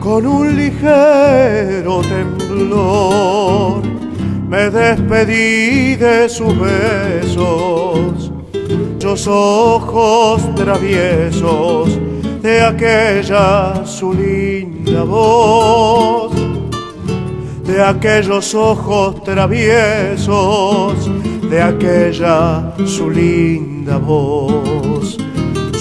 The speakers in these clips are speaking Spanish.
Con un ligero temblor me despedí de sus besos, los ojos traviesos de aquella su linda voz, de aquellos ojos traviesos de aquella su linda voz.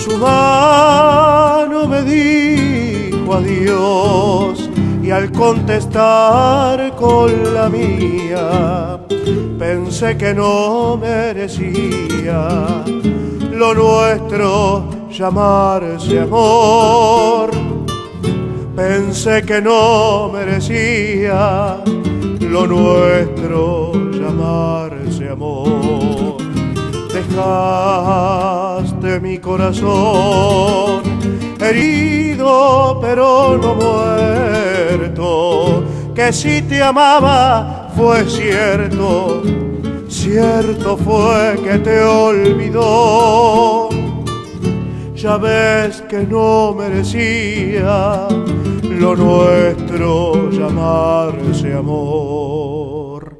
Su mano me dijo adiós y al contestar con la mía pensé que no merecía lo nuestro llamarse amor. Pensé que no merecía lo nuestro llamarse amor. Dejaste mi corazón herido pero no muerto, que si te amaba fue cierto, cierto fue que te olvidó. Ya ves que no merecía lo nuestro llamarse amor.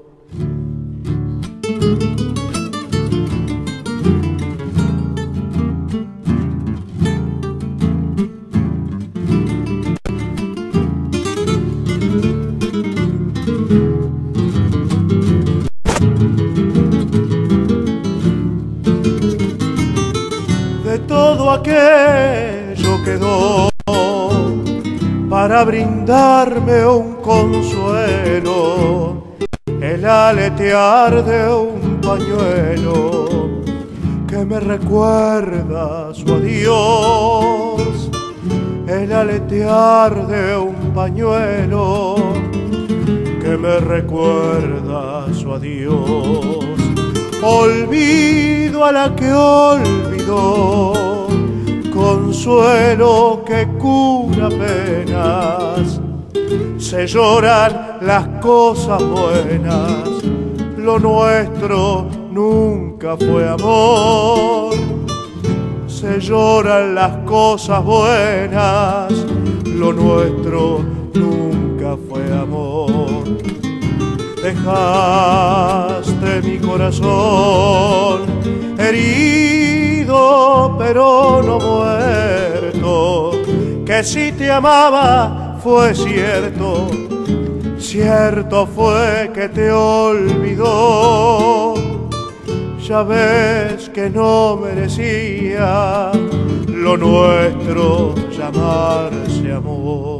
Todo aquello quedó para brindarme un consuelo, el aletear de un pañuelo que me recuerda su adiós, el aletear de un pañuelo que me recuerda su adiós. Olvido a la que olvidó, consuelo que cura penas. Se lloran las cosas buenas, lo nuestro nunca fue amor. Se lloran las cosas buenas, lo nuestro nunca fue amor. Dejaste mi corazón herido pero no muerto, que si te amaba fue cierto, cierto fue que te olvidó. Ya ves que no merecía lo nuestro llamarse amor.